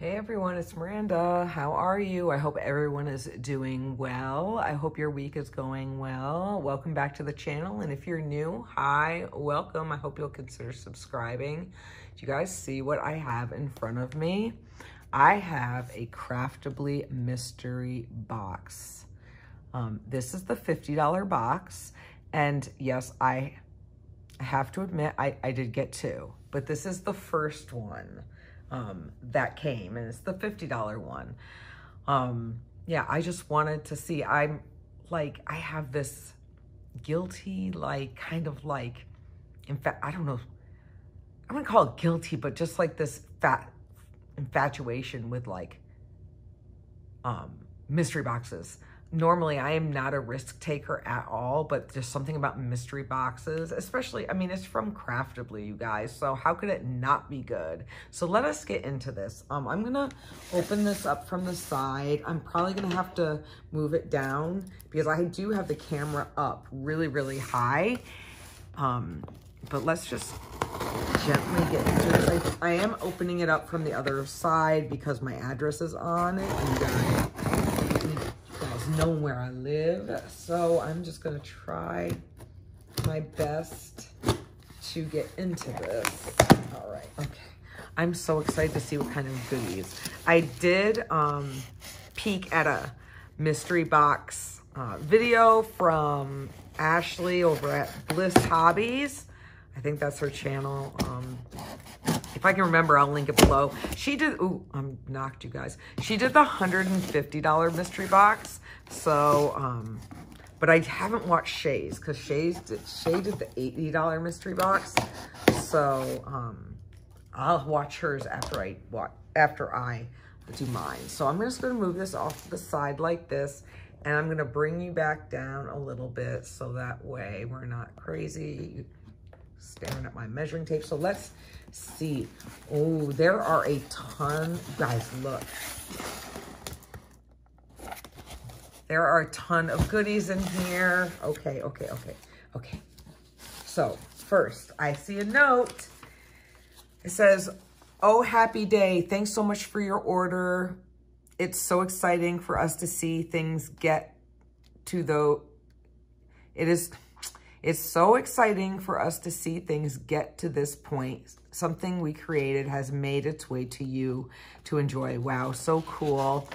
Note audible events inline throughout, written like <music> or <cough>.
Hey everyone, it's Miranda. How are you? I hope everyone is doing well. I hope your week is going well. Welcome back to the channel. And if you're new, hi, welcome. I hope you'll consider subscribing. Do you guys see what I have in front of me? I have a Craftibly mystery box. Um, this is the $50 box. And yes, I have to admit, I, I did get two, but this is the first one um, that came and it's the $50 one. Um, yeah, I just wanted to see, I'm like, I have this guilty, like kind of like, in fact, I don't know, I wouldn't call it guilty, but just like this fat infatuation with like um, mystery boxes normally I am not a risk taker at all, but there's something about mystery boxes, especially, I mean, it's from Craftibly, you guys, so how could it not be good? So let us get into this. Um, I'm gonna open this up from the side. I'm probably gonna have to move it down because I do have the camera up really, really high. Um, but let's just gently get into this. I, I am opening it up from the other side because my address is on it. And you guys, know where I live. So I'm just gonna try my best to get into this. All right, okay. I'm so excited to see what kind of goodies. I did um, peek at a mystery box uh, video from Ashley over at Bliss Hobbies. I think that's her channel. Um, if I can remember, I'll link it below. She did, ooh, I'm knocked, you guys. She did the $150 mystery box. So, um, but I haven't watched Shay's because Shay's did, Shay did the $80 mystery box. So, um, I'll watch hers after I watch, after I do mine. So I'm just going to move this off to the side like this. And I'm going to bring you back down a little bit so that way we're not crazy staring at my measuring tape. So let's see. Oh, there are a ton. Guys, look. There are a ton of goodies in here. Okay, okay, okay, okay. So first, I see a note. It says, oh, happy day. Thanks so much for your order. It's so exciting for us to see things get to the, it is, it's so exciting for us to see things get to this point. Something we created has made its way to you to enjoy. Wow, so cool.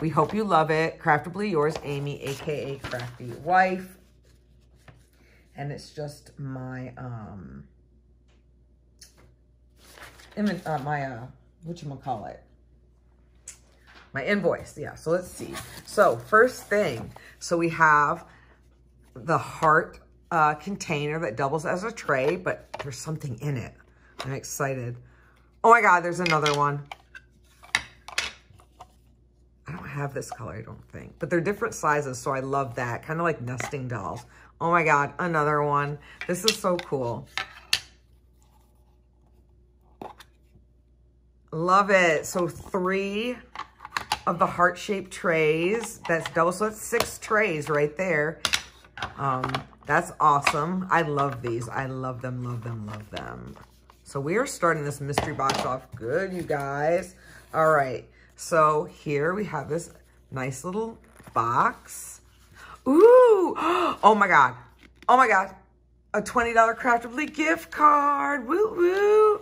We hope you love it. Craftibly yours, Amy, aka Crafty Wife. And it's just my um uh, my uh what you gonna call it? My invoice. Yeah, so let's see. So first thing, so we have the heart uh, container that doubles as a tray, but there's something in it. I'm excited. Oh my God, there's another one. Have this color, I don't think. But they're different sizes, so I love that. Kind of like nesting dolls. Oh my God, another one. This is so cool. Love it. So three of the heart-shaped trays. That's double, so that's six trays right there. Um, that's awesome. I love these. I love them, love them, love them. So we are starting this mystery box off good, you guys. All right. So here we have this nice little box. Ooh. <gasps> Oh my God. Oh my God. A $20 Craftibly gift card. Woo woo.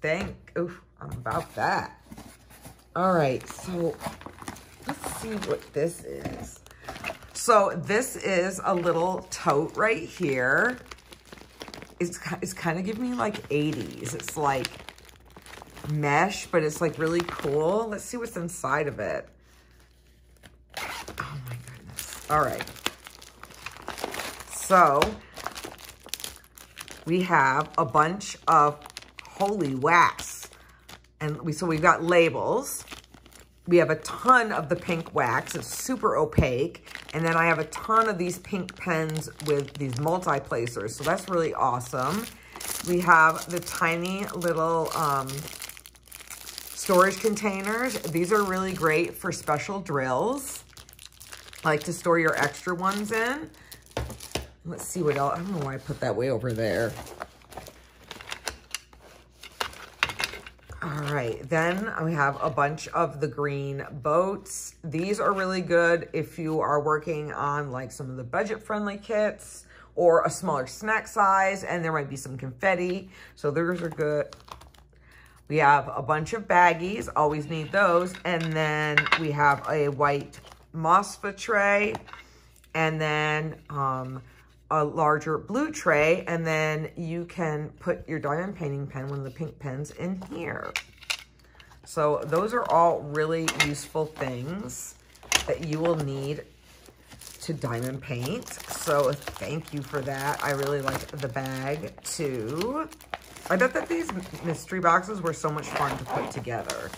Thank. Ooh, I'm about that. All right. So let's see what this is. So this is a little tote right here. It's, it's kind of giving me like 80s. It's like mesh, but it's like really cool. Let's see what's inside of it. Oh my goodness. All right. So we have a bunch of holy wax. And we so we've got labels. We have a ton of the pink wax. It's super opaque. And then I have a ton of these pink pens with these multi-placers. So that's really awesome. We have the tiny little um, storage containers. These are really great for special drills. like to store your extra ones in. Let's see what else. I don't know why I put that way over there. All right, then we have a bunch of the green boats. These are really good if you are working on like some of the budget-friendly kits or a smaller snack size, and there might be some confetti. So those are good. We have a bunch of baggies, always need those. And then we have a white MOSFET tray, and then um, a larger blue tray, and then you can put your diamond painting pen, one of the pink pens, in here. So those are all really useful things that you will need to diamond paint. So thank you for that. I really like the bag too. I bet that these mystery boxes were so much fun to put together.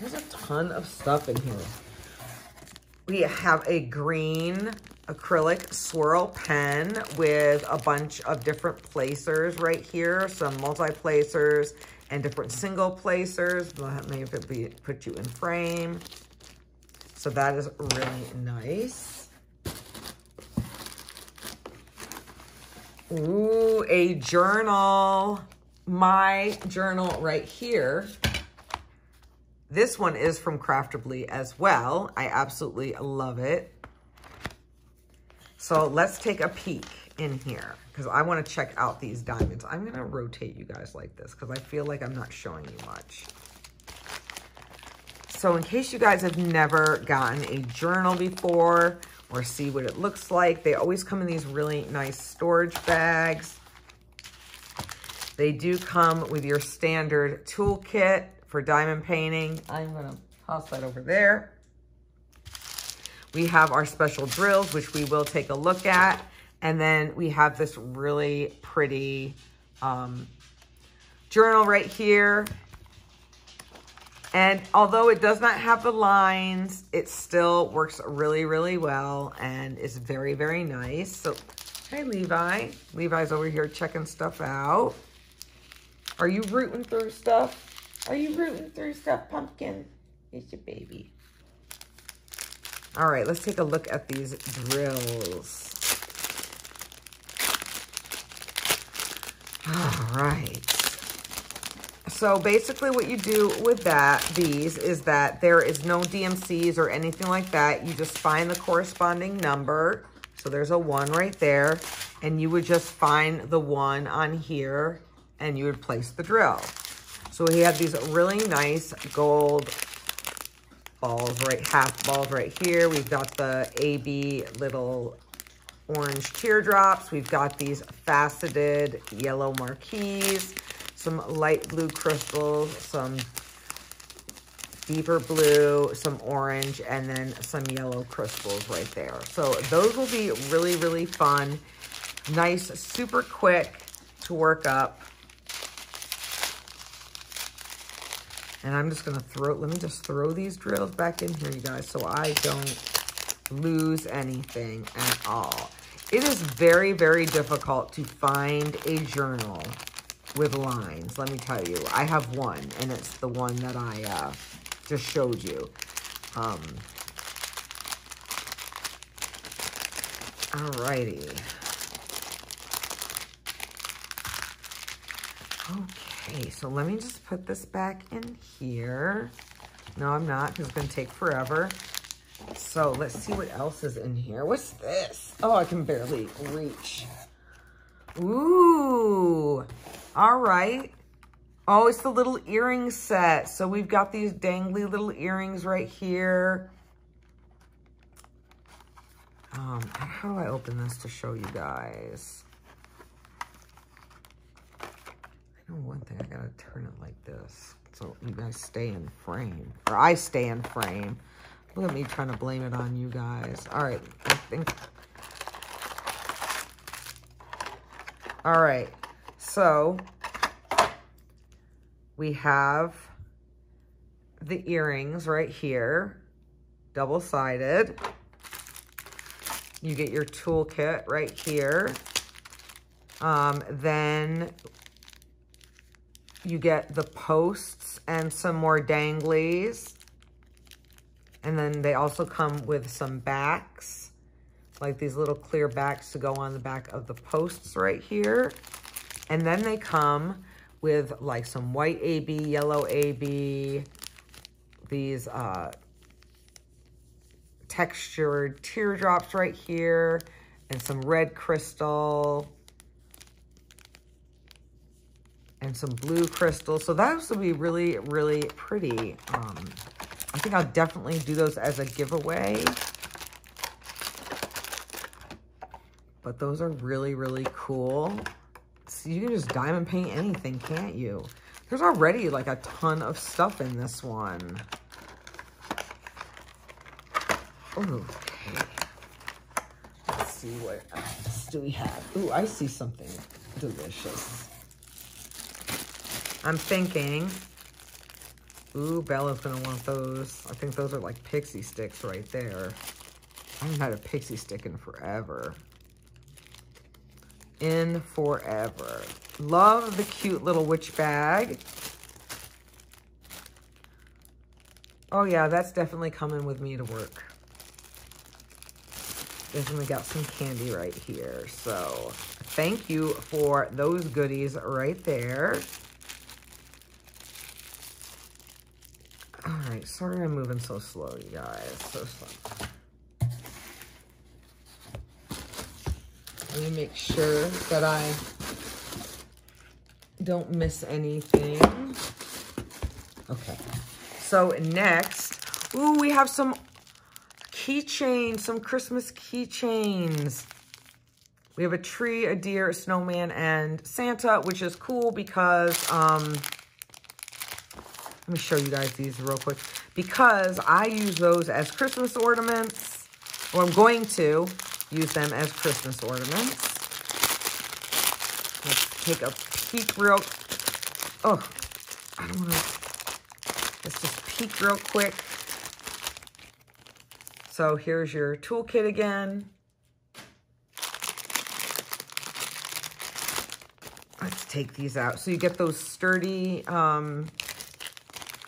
There's a ton of stuff in here. We have a green acrylic swirl pen with a bunch of different placers right here, some multi-placers and different single placers. Maybe put you in frame. So that is really nice. Ooh, a journal. My journal right here. This one is from Craftibly as well. I absolutely love it. So let's take a peek in here because I want to check out these diamonds. I'm going to rotate you guys like this because I feel like I'm not showing you much. So in case you guys have never gotten a journal before or see what it looks like, they always come in these really nice storage bags. They do come with your standard toolkit for diamond painting. I'm going to toss that over there. We have our special drills, which we will take a look at. And then we have this really pretty um, journal right here. And although it does not have the lines, it still works really, really well and is very, very nice. So, hey, Levi. Levi's over here checking stuff out. Are you rooting through stuff? Are you rooting through stuff, Pumpkin? It's your baby. All right, let's take a look at these drills. All right. So basically what you do with that, these, is that there is no DMCs or anything like that. You just find the corresponding number. So there's a one right there. And you would just find the one on here and you would place the drill. So we have these really nice gold balls, right, half balls right here. We've got the AB little orange teardrops. We've got these faceted yellow marquees, some light blue crystals, some deeper blue, some orange, and then some yellow crystals right there. So those will be really, really fun. Nice, super quick to work up. And I'm just going to throw, let me just throw these drills back in here, you guys, so I don't lose anything at all. It is very, very difficult to find a journal with lines, let me tell you. I have one, and it's the one that I uh, just showed you. Um, alrighty. Okay. So let me just put this back in here. No, I'm not, because it's going to take forever. So let's see what else is in here. What's this? Oh, I can barely reach. Ooh, all right. Oh, it's the little earring set. So we've got these dangly little earrings right here. Um, how do I open this to show you guys? I know one thing, I gotta turn it like this so you guys stay in frame, or I stay in frame. Look at me trying to blame it on you guys. All right, I think. All right, so we have the earrings right here, double-sided. You get your toolkit right here. Um, then you get the posts and some more danglies. And then they also come with some backs, like these little clear backs to go on the back of the posts right here. And then they come with like some white AB, yellow AB, these uh, textured teardrops right here, and some red crystal, and some blue crystal. So those will be really, really pretty. Um, I think I'll definitely do those as a giveaway. But those are really, really cool. You can just diamond paint anything, can't you? There's already like a ton of stuff in this one. Okay. Let's see what else do we have. Ooh, I see something delicious. I'm thinking, ooh, Bella's gonna want those. I think those are like pixie sticks right there. I haven't had a pixie stick in forever in forever. Love the cute little witch bag. Oh yeah, that's definitely coming with me to work. Definitely got some candy right here. So thank you for those goodies right there. All right, sorry I'm moving so slow, you guys. So slow. Let me make sure that I don't miss anything. Okay. So next, ooh, we have some keychains, some Christmas keychains. We have a tree, a deer, a snowman, and Santa, which is cool because, um, let me show you guys these real quick. Because I use those as Christmas ornaments, or I'm going to, use them as Christmas ornaments. Let's take a peek real, oh, I don't want to, let's just peek real quick. So here's your toolkit again. Let's take these out. So you get those sturdy um,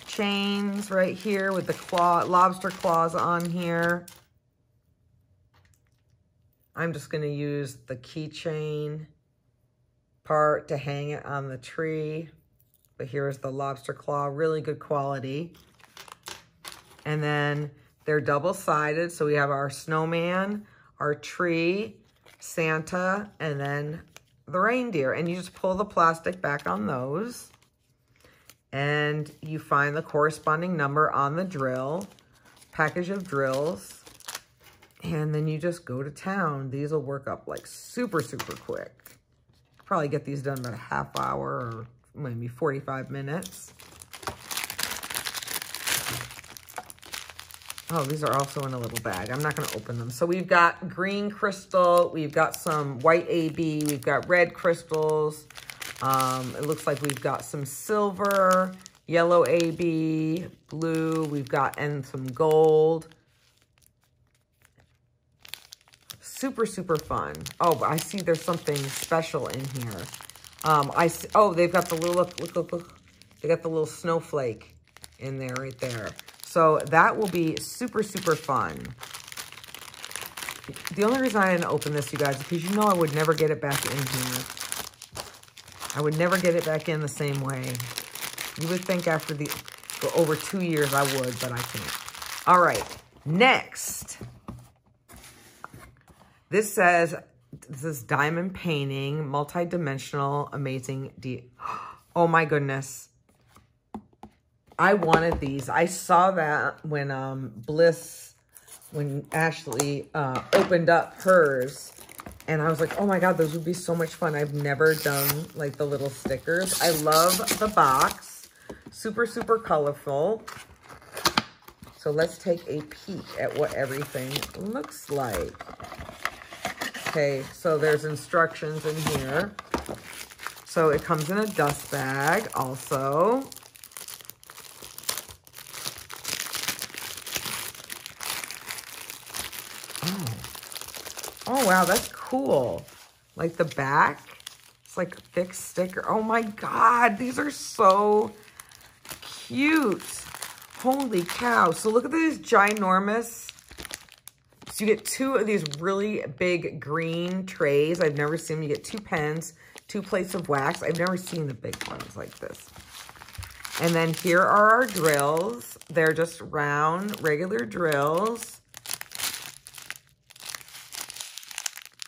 chains right here with the claw, lobster claws on here. I'm just going to use the keychain part to hang it on the tree. But here's the lobster claw, really good quality. And then they're double-sided, so we have our snowman, our tree, Santa, and then the reindeer. And you just pull the plastic back on those. And you find the corresponding number on the drill, package of drills. And then you just go to town. These will work up like super, super quick. Probably get these done in about a half hour or maybe 45 minutes. Oh, these are also in a little bag. I'm not going to open them. So we've got green crystal. We've got some white AB. We've got red crystals. Um, it looks like we've got some silver, yellow AB, blue. We've got, and some gold. Super, super fun. Oh, I see there's something special in here. Um, I see, oh, they've got the little, look, look, look, look. They got the little snowflake in there, right there. So that will be super, super fun. The only reason I didn't open this, you guys, is because you know I would never get it back in here. I would never get it back in the same way. You would think after the over two years I would, but I can't. All right, next. This says, this is diamond painting, multi-dimensional, amazing. <gasps> oh my goodness. I wanted these. I saw that when um, Bliss, when Ashley uh, opened up hers. And I was like, oh my God, those would be so much fun. I've never done like the little stickers. I love the box. Super, super colorful. So let's take a peek at what everything looks like. Okay, so there's instructions in here. So it comes in a dust bag also. Oh. Oh, wow, that's cool. Like the back, it's like a thick sticker. Oh my God, these are so cute. Holy cow. So look at these ginormous so you get two of these really big green trays. I've never seen them. You get two pens, two plates of wax. I've never seen the big ones like this. And then here are our drills. They're just round, regular drills.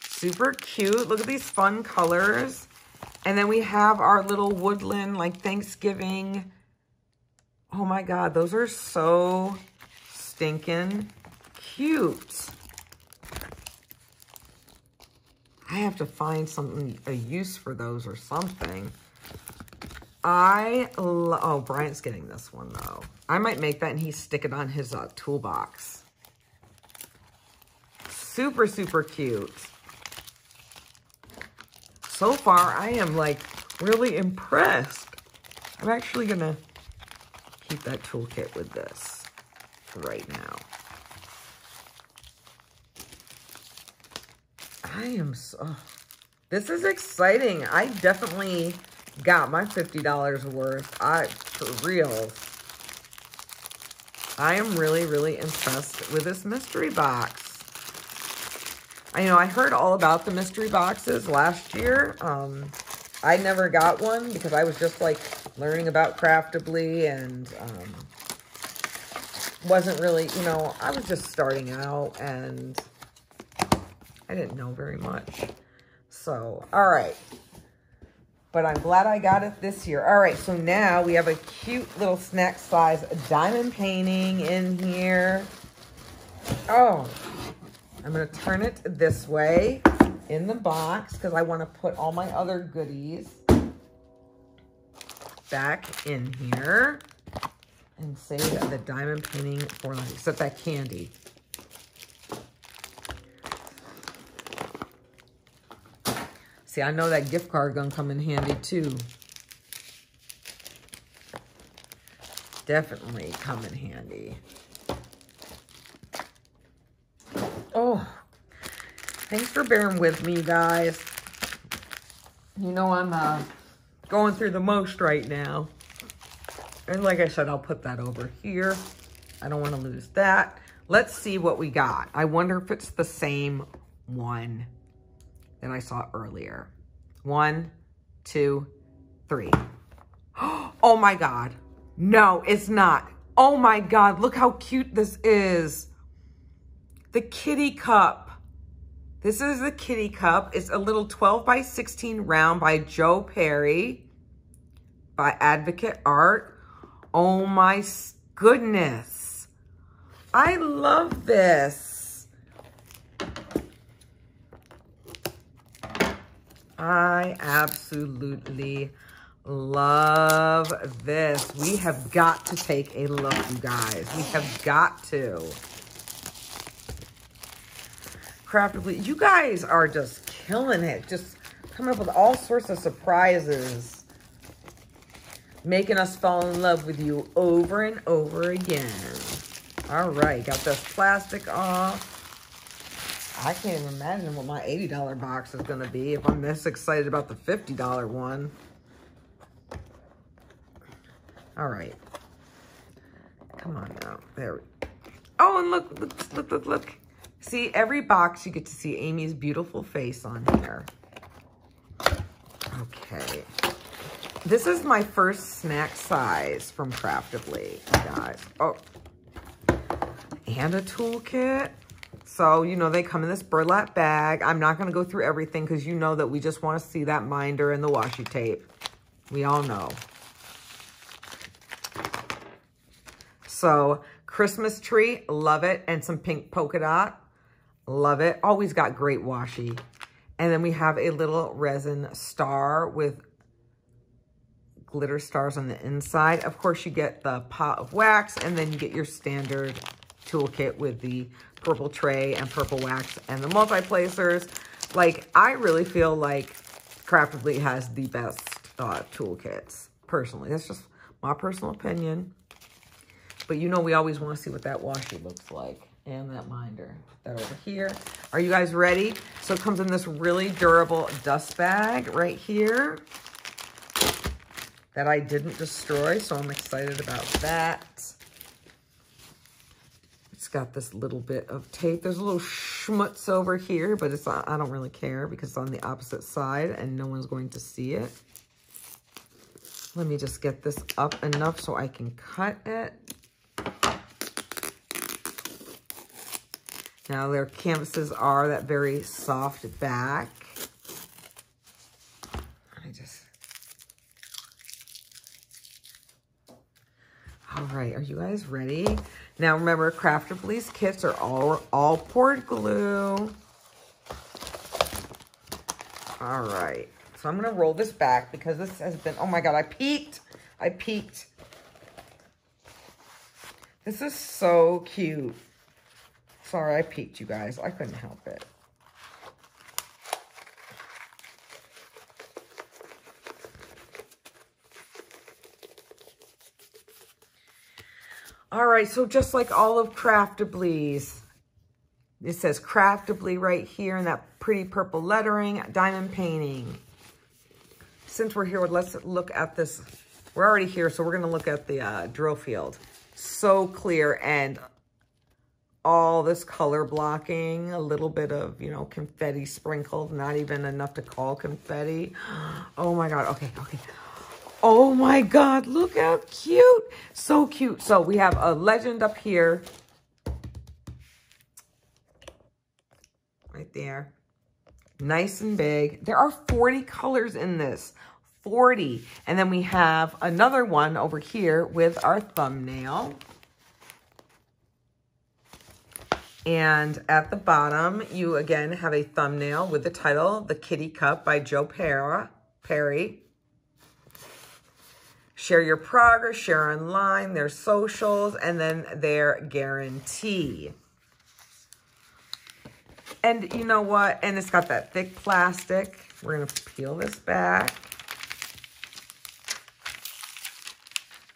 Super cute. Look at these fun colors. And then we have our little woodland, like Thanksgiving. Oh my God, those are so stinking cute. I have to find something, a use for those or something. I, oh, Bryant's getting this one though. I might make that and he stick it on his uh, toolbox. Super, super cute so far, I am like really impressed. I'm actually to keep that toolkit with this right now. I am so, this is exciting. I definitely got my $50 worth. I, for real. I am really, really impressed with this mystery box. I know I heard all about the mystery boxes last year. Um, I never got one because I was just like learning about Craftibly and um, wasn't really, you know, I was just starting out and I didn't know very much. So, all right. But I'm glad I got it this year. All right, so now we have a cute little snack size diamond painting in here. Oh, I'm going to turn it this way in the box because I want to put all my other goodies back in here and save the diamond painting for except that candy. See, I know that gift card gonna come in handy too. Definitely come in handy. Oh, thanks for bearing with me, guys. You know I'm uh, going through the most right now. And like I said, I'll put that over here. I don't want to lose that. Let's see what we got. I wonder if it's the same one that I saw earlier. One, two, three. <gasps> Oh my God. No, it's not. Oh my God, look how cute this is the kitty cup. This is the kitty cup. It's a little 12 by 16 round by Joe Perry by Advocate Art. Oh my goodness. I love this. I absolutely love this. We have got to take a look, you guys. We have got to. Craftibly. You guys are just killing it. Just coming up with all sorts of surprises. Making us fall in love with you over and over again. All right, got this plastic off. I can't even imagine what my $80 box is going to be if I'm this excited about the $50 one. All right. Come on now. There we Oh, and look, look, look, look, look. See, every box you get to see Amy's beautiful face on here. Okay. This is my first snack size from Craftibly, guys. Oh. And a toolkit. So, you know, they come in this burlap bag. I'm not going to go through everything because you know that we just want to see that minder and the washi tape. We all know. So, Christmas tree, love it. And some pink polka dot. Love it. Always got great washi. And then we have a little resin star with glitter stars on the inside. Of course, you get the pot of wax, and then you get your standard toolkit with the purple tray and purple wax and the multi-placers. Like, I really feel like Craftibly has the best uh, toolkits, personally. That's just my personal opinion. But you know we always want to see what that washi looks like and that minder. Put that over here. Are you guys ready? So it comes in this really durable dust bag right here that I didn't destroy, so I'm excited about that. Got this little bit of tape. There's a little schmutz over here, but it's I don't really care because it's on the opposite side and no one's going to see it. Let me just get this up enough so I can cut it. Now their canvases are that very soft back. I just... All right, are you guys ready? Now remember, Craftibly's kits are all, all poured glue. All right, so I'm gonna roll this back because this has been, oh my God, I peeked. I peeked. This is so cute. Sorry, I peeked you guys. I couldn't help it. All right, so just like all of Craftibly's, it says Craftibly right here in that pretty purple lettering, diamond painting. Since we're here, let's look at this. We're already here, so we're going to look at the uh, drill field. So clear and all this color blocking, a little bit of, you know, confetti sprinkled, not even enough to call confetti. <gasps> Oh my God. Okay, okay. Oh my God, look how cute. So cute. So we have a legend up here. Right there. Nice and big. There are 40 colors in this. 40. And then we have another one over here with our thumbnail. And at the bottom, you again have a thumbnail with the title, The Kitty Cup by Joe Perry. Share your progress, share online, their socials, and then their guarantee. And you know what? And it's got that thick plastic. We're going to peel this back.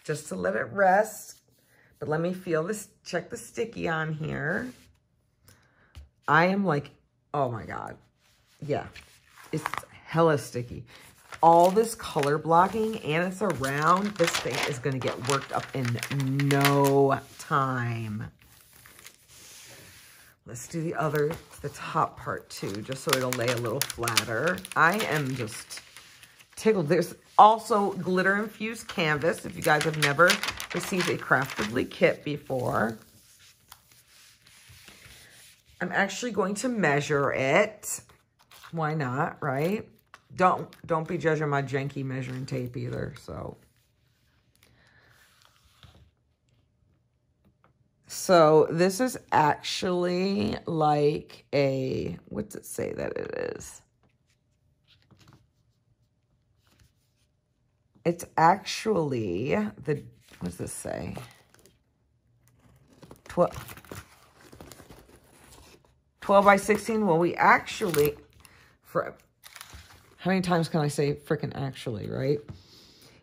Just to let it rest. But let me feel this, check the sticky on here. I am like, oh my God. Yeah, it's hella sticky. All this color blocking and it's around, this thing is going to get worked up in no time. Let's do the other, the top part too, just so it'll lay a little flatter. I am just tickled. There's also glitter infused canvas if you guys have never received a Craftibly kit before. I'm actually going to measure it. Why not, right? Don't, don't be judging my janky measuring tape either, so. So this is actually like a, what's it say that it is? It's actually the, what does this say? 12, 12 by 16. Well, we actually, for how many times can I say freaking actually, right?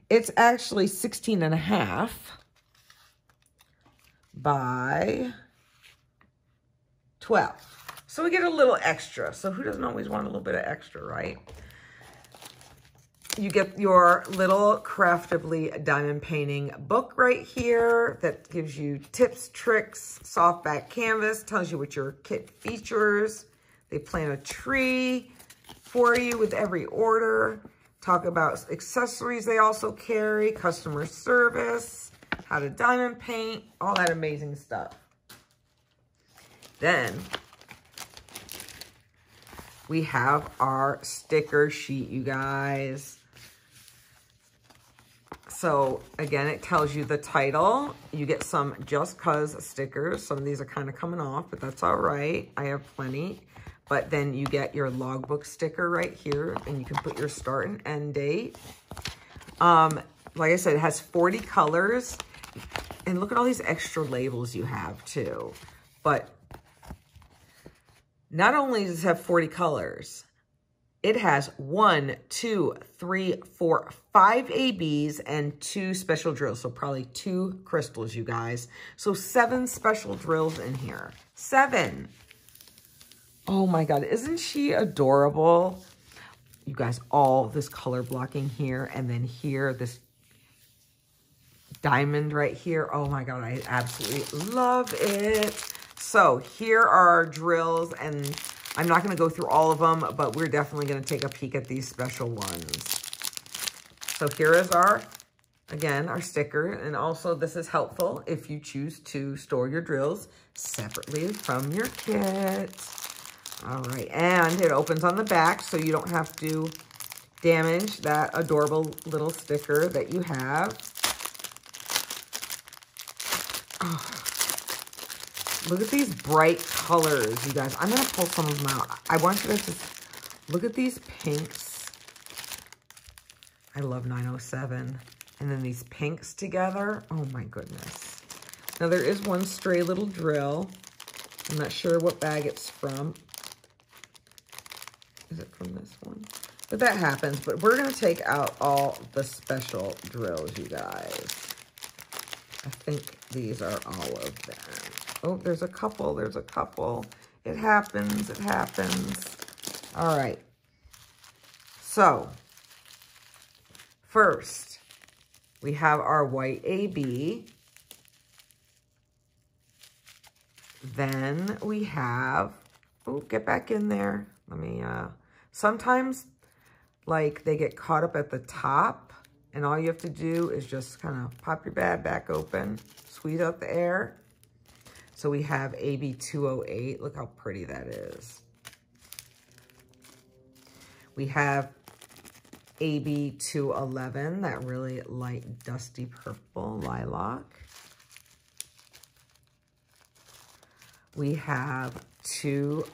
It's actually 16 and a half by 12. So we get a little extra. So who doesn't always want a little bit of extra, right? You get your little Craftibly diamond painting book right here that gives you tips, tricks, soft back canvas, tells you what your kit features. They plant a tree for you with every order. Talk about accessories they also carry, customer service, how to diamond paint, all that amazing stuff. Then we have our sticker sheet, you guys. So again, it tells you the title. You get some Just Cuz stickers. Some of these are kind of coming off, but that's all right. I have plenty. But then you get your logbook sticker right here, and you can put your start and end date. Um, like I said, it has 40 colors. And look at all these extra labels you have too. But not only does it have 40 colors, it has one, two, three, four, five ABs and two special drills. So probably two crystals, you guys. So seven special drills in here. Seven. Oh my God, isn't she adorable? You guys, all this color blocking here and then here, this diamond right here. Oh my God, I absolutely love it. So here are our drills and I'm not going to go through all of them, but we're definitely going to take a peek at these special ones. So here is our, again, our sticker. And also this is helpful if you choose to store your drills separately from your kit. All right, and it opens on the back so you don't have to damage that adorable little sticker that you have. Oh. Look at these bright colors, you guys. I'm going to pull some of them out. I want you guys to look at these pinks. I love 907. And then these pinks together. Oh my goodness. Now there is one stray little drill. I'm not sure what bag it's from. Is it from this one? But that happens. But we're going to take out all the special drills, you guys. I think these are all of them. Oh, there's a couple. There's a couple. It happens. It happens. All right. So, first, we have our white AB. Then we have, oh, get back in there. Let me, uh, sometimes, like, they get caught up at the top, and all you have to do is just kind of pop your bag back open, squeeze out the air, so we have AB208. Look how pretty that is. We have AB211, that really light dusty purple lilac. We have two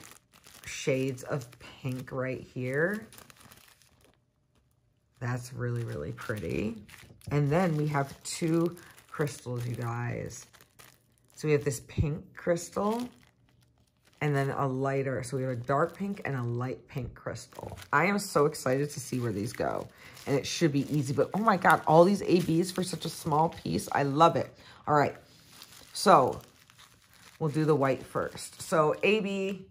shades of pink right here. That's really, really pretty. And then we have two crystals, you guys. So we have this pink crystal and then a lighter. So we have a dark pink and a light pink crystal. I am so excited to see where these go. And it should be easy. But oh my God, all these ABs for such a small piece. I love it. All right. So we'll do the white first. So AB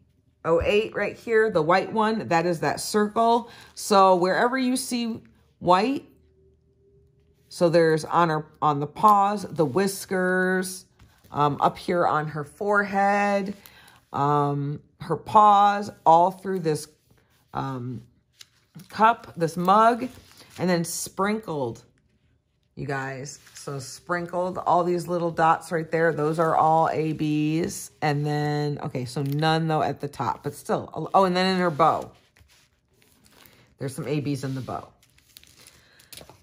08 right here, the white one, that is that circle. So wherever you see white, so there's on, her, on the paws, the whiskers, um, up here on her forehead, um, her paws, all through this um, cup, this mug, and then sprinkled, you guys. So sprinkled, all these little dots right there, those are all ABs. And then, okay, so none though at the top, but still. Oh, and then in her bow. There's some ABs in the bow.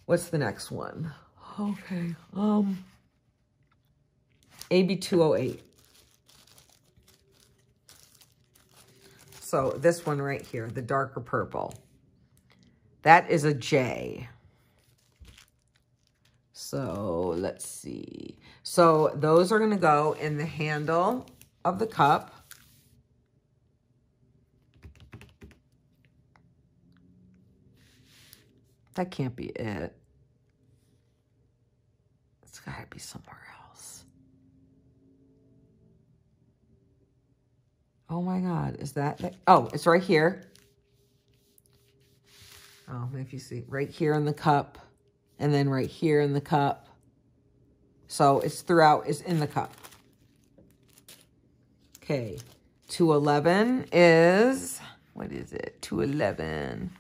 What's the next one? Okay, um... AB208. So this one right here, the darker purple, that is a J. So let's see. So those are going to go in the handle of the cup. That can't be it. It's got to be somewhere else. Oh my God, is that, oh, it's right here. Oh, if you see, right here in the cup, and then right here in the cup. So it's throughout, it's in the cup. Okay, 211 is, what is it? 211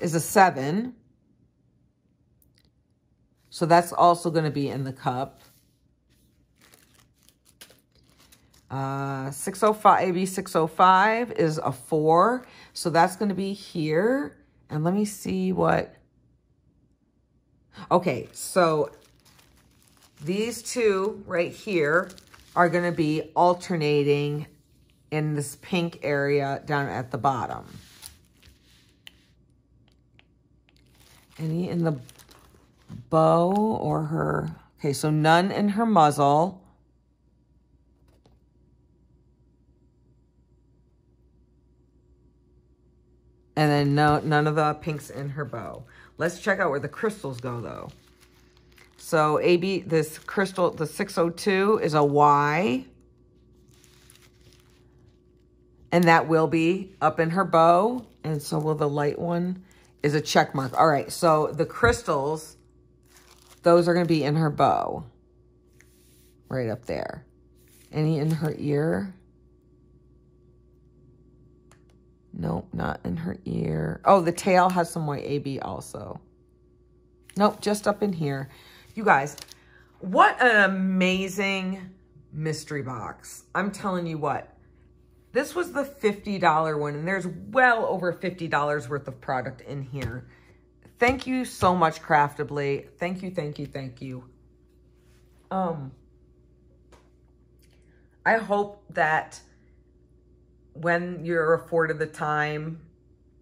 is a 7. So that's also going to be in the cup. Uh, 605, AB 605 is a 4. So that's going to be here. And let me see what... Okay, so these two right here are going to be alternating in this pink area down at the bottom. Any in the bow or her... Okay, so none in her muzzle. And then no, none of the pinks in her bow. Let's check out where the crystals go though. So AB, this crystal, the 602 is a Y. And that will be up in her bow. And so will the light one is a check mark. All right, so the crystals, those are going to be in her bow. Right up there. Any in her ear? Nope, not in her ear. Oh, the tail has some white AB also. Nope, just up in here. You guys, what an amazing mystery box. I'm telling you what. This was the $50 one, and there's well over $50 worth of product in here. Thank you so much, Craftibly. Thank you, thank you, thank you. Um, I hope that when you're afforded the time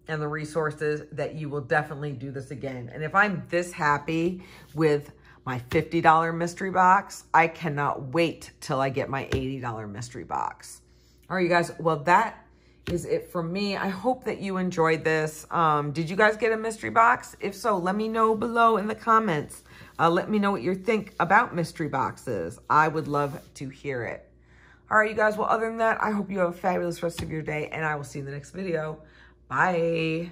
and the resources that you will definitely do this again. And if I'm this happy with my $50 mystery box, I cannot wait till I get my $80 mystery box. All right, you guys. Well, that is it from me. I hope that you enjoyed this. Um, did you guys get a mystery box? If so, let me know below in the comments. Uh, let me know what you think about mystery boxes. I would love to hear it. All right, you guys. Well, other than that, I hope you have a fabulous rest of your day, and I will see you in the next video. Bye.